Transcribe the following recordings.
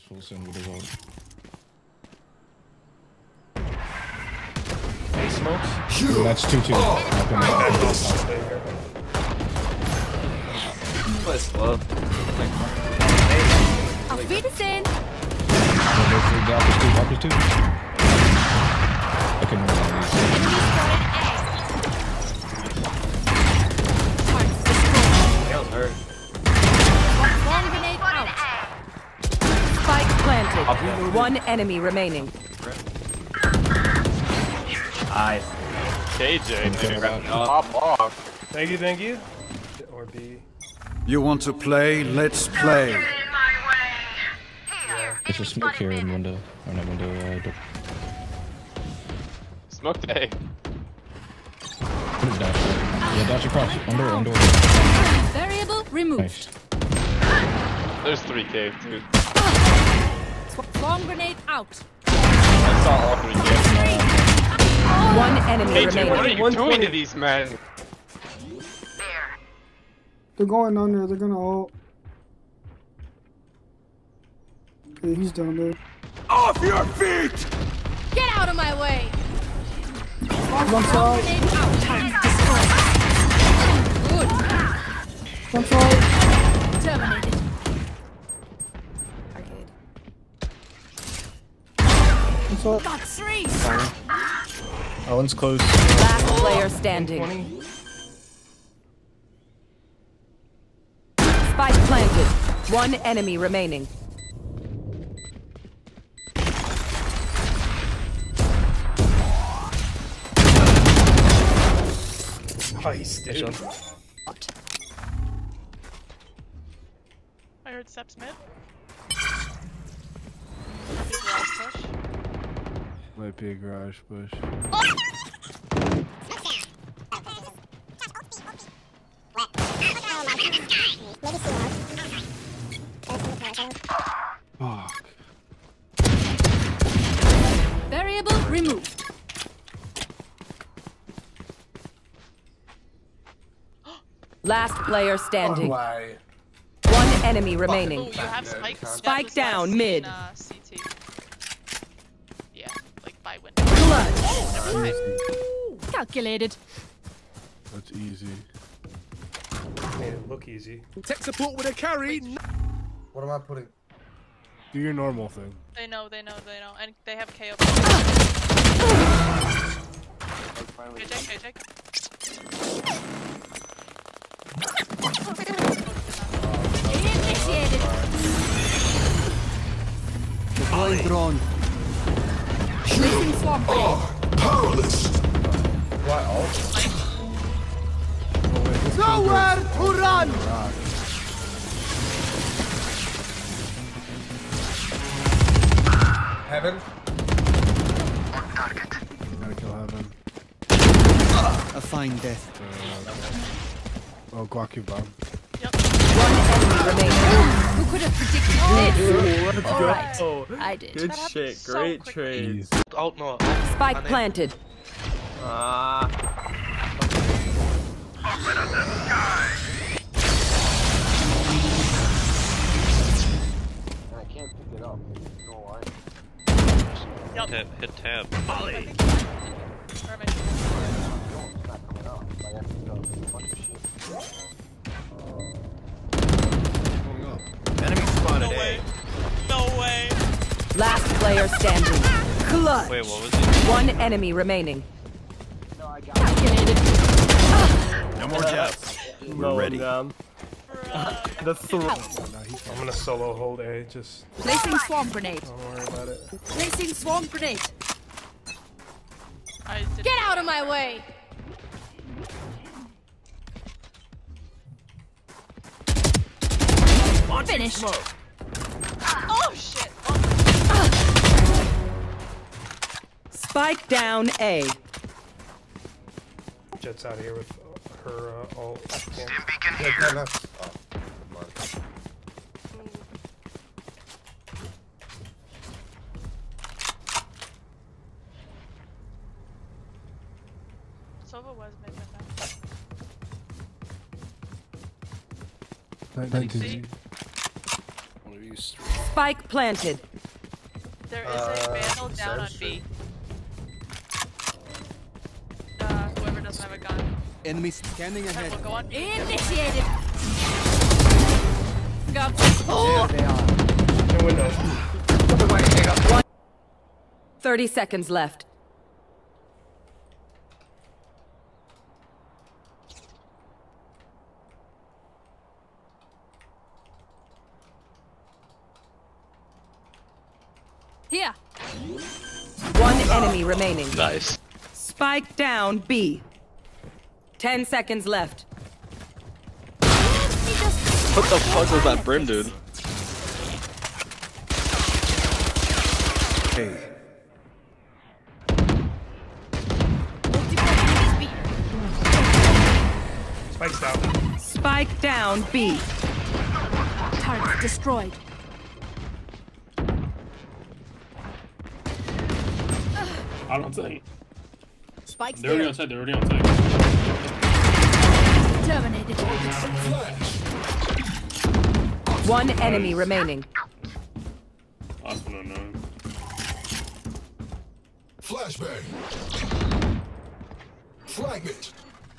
is full soon with his ult. He smokes. Yeah, that's 2 2. Up in the- Stay here. Play slow. Auf Wiedersehen! Yeah, there's the Doppers 2. Doppers 2. I can run on these. Enemy spotted A. Targets destroyed. That was hurt. Bomb grenade out. Spike planted. One enemy remaining. Nice. KJ, Get man. it out. Pop off. Thank you, thank you. Or B. You want to play? Let's play. There's a smoke here in window. Or not window, uh, door. Smoked A. Put dash. Yeah, dash across. On door, on door. Variable removed. Nice. There's 3 cave, dude. Sw- Bomb grenade out. I saw all 3 cave. One enemy KJ, what are remaining. you doing to these men? They're going under. They're gonna ult. Yeah, he's down there. Off your feet! Get out of my way. One side. grenade out. Targets destroyed. Good. One side. Terminated. One side. Got three. That one's close. Last player standing. 20. Spike planted. One enemy remaining. Nice, dude. I heard steps mid. Big last. Might be a garage push. Fuck. Variable removed. Last player standing. Why? One enemy Oh, remaining. you have spikes? Spike was down, last mid. Uh, In, uh, CT. Yeah, like by window. Clutch. Calculated. That's easy. Made it look easy. Tech support with a carry. What am I putting? Do your normal thing. They know, they know, they know. And they have KO. KJ, KJ. Initiated. Deploying drone. Placing swarm grenade. Why ult? Nowhere to run! Heaven? Gotta kill heaven. A fine death. Uh, oh, Guacu bomb. One enemy remaining. Who could have predicted this? All right, I did. Good That shit. so Great quickly. trade. Alt no. Spike planted. Ah. I can't pick it up. You know why? Hit, hit tab. Or am I- It's not coming up. I have to do a bunch of shit. Enemy spotted No way. No way. Last player standing. Clutch. Wait, what was it? One enemy remaining. Calculated. No more jabs. We're ready. Down. The throw. I'm gonna solo hold A. Just Placing swarm grenade. don't worry about it. Placing swarm grenade. Get out of my way. Finished. Oh shit. Oh, Spike down A. Jett's out of here with her uh, ult. Yeah. Yeah, yeah, no. Oh, come on. Sova was mid with them. That, that See? did you. Spike Spike planted. There is Uh, a vandal down on B. Uh, whoever doesn't have a gun. Enemy scanning That ahead. will go on B. Initiated. Go. There they are. In window. 30 seconds left. Here. One enemy remaining. Nice. Spike down B. 10 seconds left. What the fuck was that brim, dude? Hey. Spike's down. Spike down B. Target destroyed. I don't think. Spike's They're already on outside. They're already outside. Terminated. One enemy remaining. Last one unknown. Flashbang. Fragment.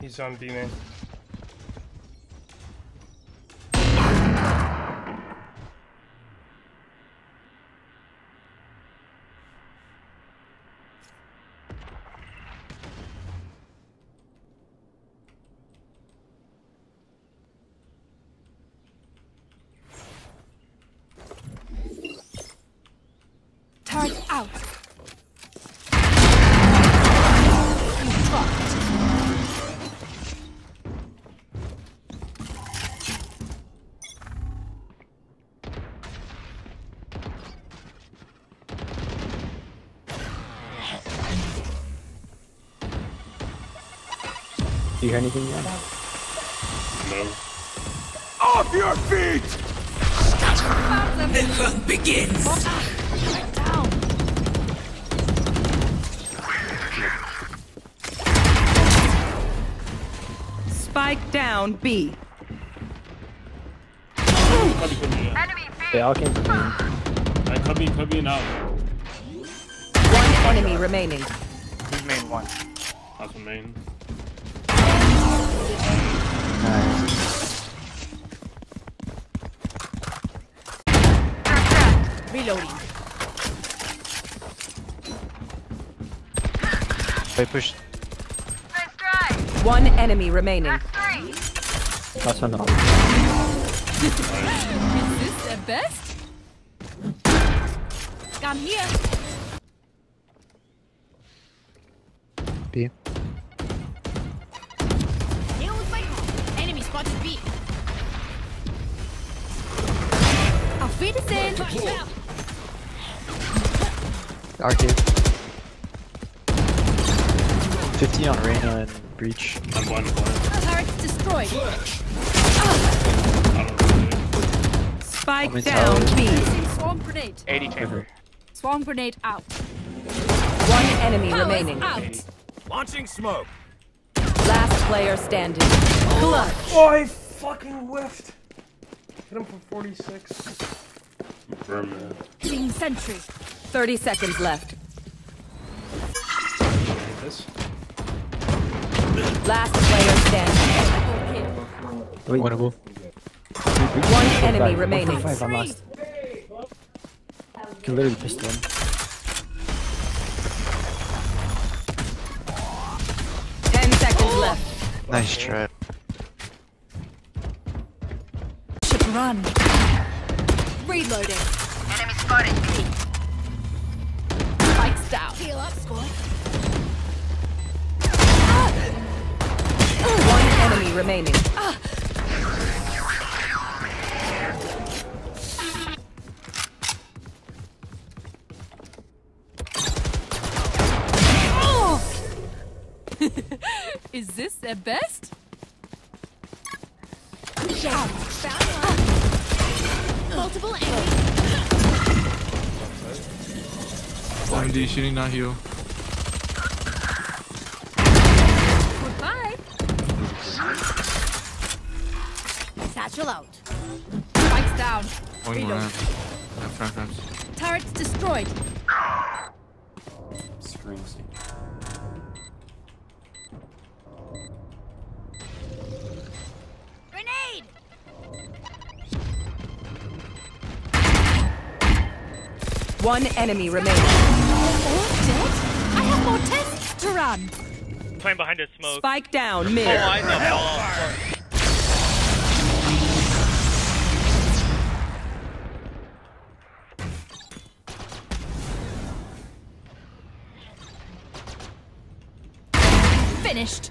He's on B main. Target out. Do you hear anything yet? No. Off your feet! The hunt begins. Down. Spike down B. Cubby, cubby, yeah. They all came from me. Alright, cubby, cubby, now. One enemy remaining. He's main one. Last one main. Reloading. They pushed. One enemy remaining. Last one off. Is this the best? Gun here. B. Nailed my home. Enemy spotted B. Auf Wiedersehen. Arcade. 50 on Reyna and Breach. I'm blind to blind. Destroyed. I. Spike down towers. B. Swarm grenade. 80 chamber. Swarm grenade out. One enemy Powers remaining. out. Launching smoke. Last player standing. Clutch. Oh, I fucking whiffed. Hit him for 46. Brim, man. Team sentry. 30 seconds left. Last player standing. Okay. Winnable. One enemy remaining. Five, I'm last. Can literally pistol him. Ten seconds left. Nice try. Should run. Reloading. Enemy spotted. Spikes down. Heal up, squad. Enemy remaining. Is this the best? Shout. Multiple enemies. Blind D shooting, not heal. Goodbye. Satchel out. Spikes down. One Reload. ramp. Yeah, front ramps. Turrets destroyed. Screens. Grenade! One enemy remaining. All dead? I have more tests to run. Playing behind a smoke. Spike down mid. Oh, I know. Finished.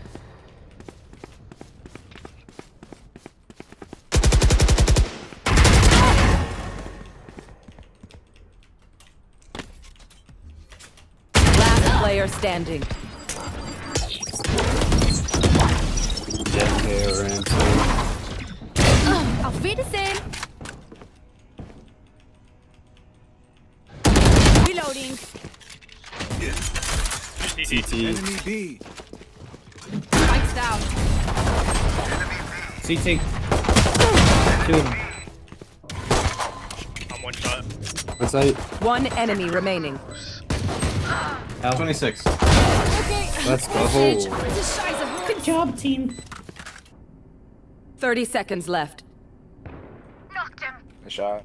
Last player standing. Dead there, Ramsey. Ugh, Auf Wiedersehen. Reloading. CT. Enemy B. Spikes down. CT. Two of them. I'm one shot. What's that? One enemy remaining. Al 26. Okay. Let's go. Message. Alter Scheiße. Good job, team. 30 seconds left. Good shot.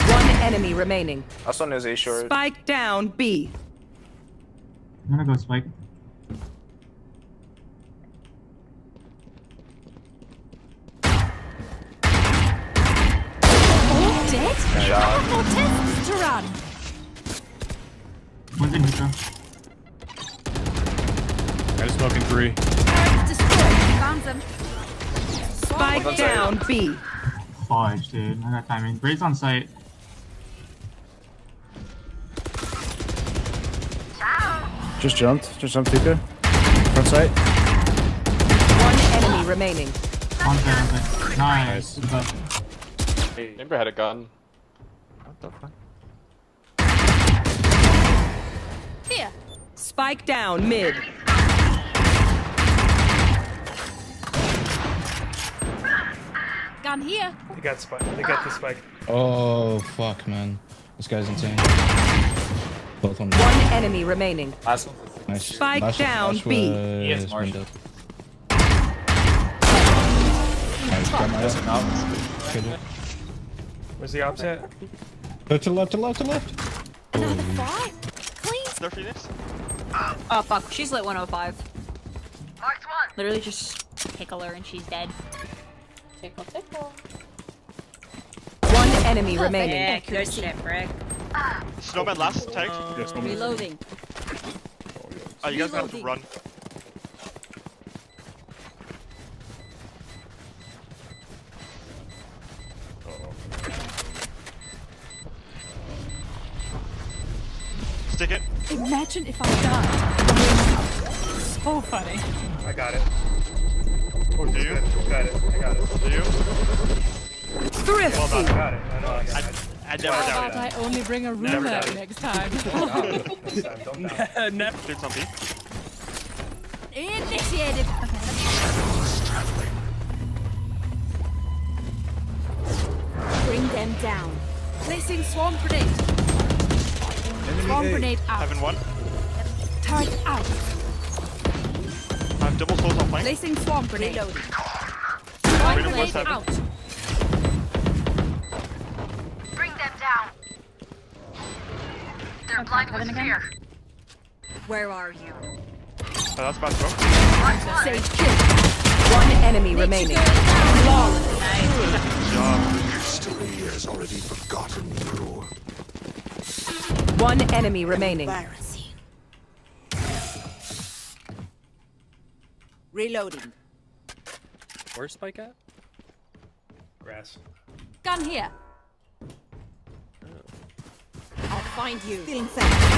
One enemy remaining. Last one is A short. Spike down B. I'm gonna go spike. All dead? I have more tests to run. One's in Mika. Got a smoking three. Turrets destroyed. Found them. Spike One's down B. Fudge, dude. I got timing. Braid's on site. Just jumped. Just jumped, Tika. Front side. One enemy remaining. On site, on site. Nice. Good job. Amber had a gun. What the fuck? Here. Spike down mid. Gun here. They got spike. They got the spike. Oh fuck, man. This guy's insane. Both on One enemy remaining. Last one. Nice. Spike Last- down, last B. was Yes, Marsh. Nice, got my Listen up. Good job. Where's the opposite? Left to left, to left, to left. Another fight. Clean. There, Phoenix. Oh fuck, she's lit 105. Literally just tickle her and she's dead. Tickle, tickle. One enemy remaining. Yeah, good shit, Brick. Snowman last tag. Reloading. Oh, you guys gotta have to run. Imagine if I died. So funny. I got it. Oh, Do you? Good. Got it. I got it. Do you? Well Thrifty. done. Got it. I know. I got I, it. I never How doubted about it. I only bring a Never ruler doubt it. next time? Next time, don't doubt. Never. Dude, something. Initiated. Bring them down. Placing swarm grenade. Swarm grenade out. Having one. Turret out. I have double souls on flank. Placing swarm grenade. Swarm Freedom grenade out. Bring them down. They're blind with fear. Where are you? Oh, that's bad throw. Sage kill. One enemy remaining. Flawless. Good job. History has already forgotten you. One enemy remaining. Reloading. Where's Spike at? Grass. Gun here. Oh. I'll find you. Feeling safe.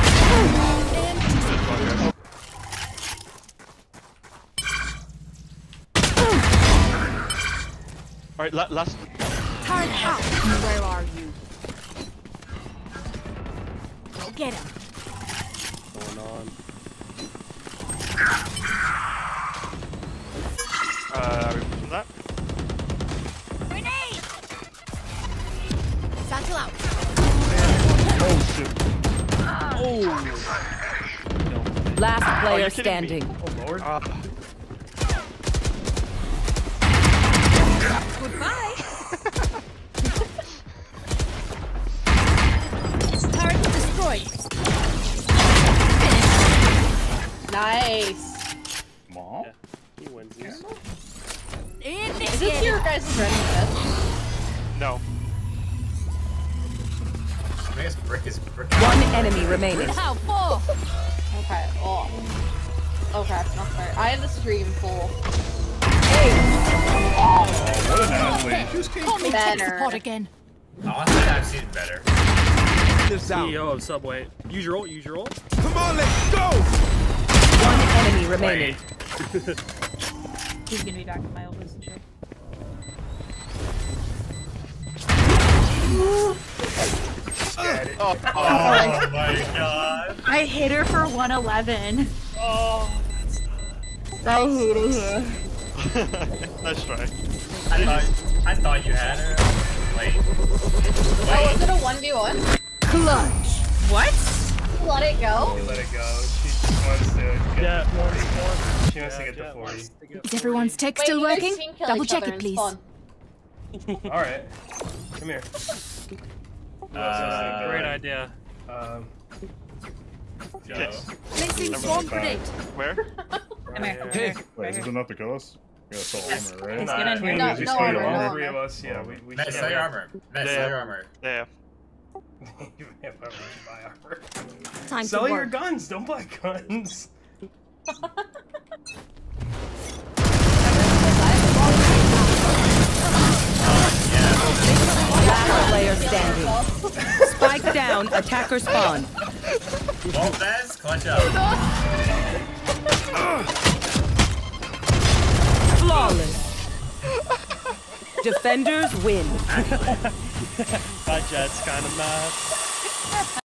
Alright, la last. Turret out. Where are you? Go get him. What's Going on. Uh, are we from that? Grenade! Oh shit. Oh. No. Last player standing. Me? Oh lord. Uh. Goodbye. Turret destroyed. Finish. Nice. This your guys' running test? No. Biggest brick is brick. One enemy remaining. How full? Okay, well. Okay, it's not fair. I have the stream full. What an athlete. Call me tech Better. support again. Oh, Honestly, I've seen better. CEO of Subway. Use your ult, use your ult. Come on, let's go! One enemy remaining. He's gonna be back in my ult, isn't she? Oh, my god. I hit her for 111. Oh. that's I hate it here. nice try. I thought, I thought you had her. Wait. Oh, was it a 1v1? Clutch. What? Let it go? You let it go. She just wants to get Yeah, to more, 40. She wants to get to yeah, 40. wants to get Is everyone's tech Wait, still you working? Double check it, please. spawn. Alright. Come here. Uh, Great idea. Um, Yes. Placing Never swarm mind. grenade. Where? Come here. Hey. Wait, is this enough to kill us? We gotta sell armor, right? Let's get in. No, Did no your armor, no armor? armor. three of us, yeah, we, we Matt, should sell your armor. Matt, Yeah. sell your armor. Yeah. If to armor. Time Sell to your work. guns, don't buy guns. Last player standing. Spike down. Attacker spawn. Well, Vez, clutch up. Flawless. Defenders win. My Jett's kind of mad.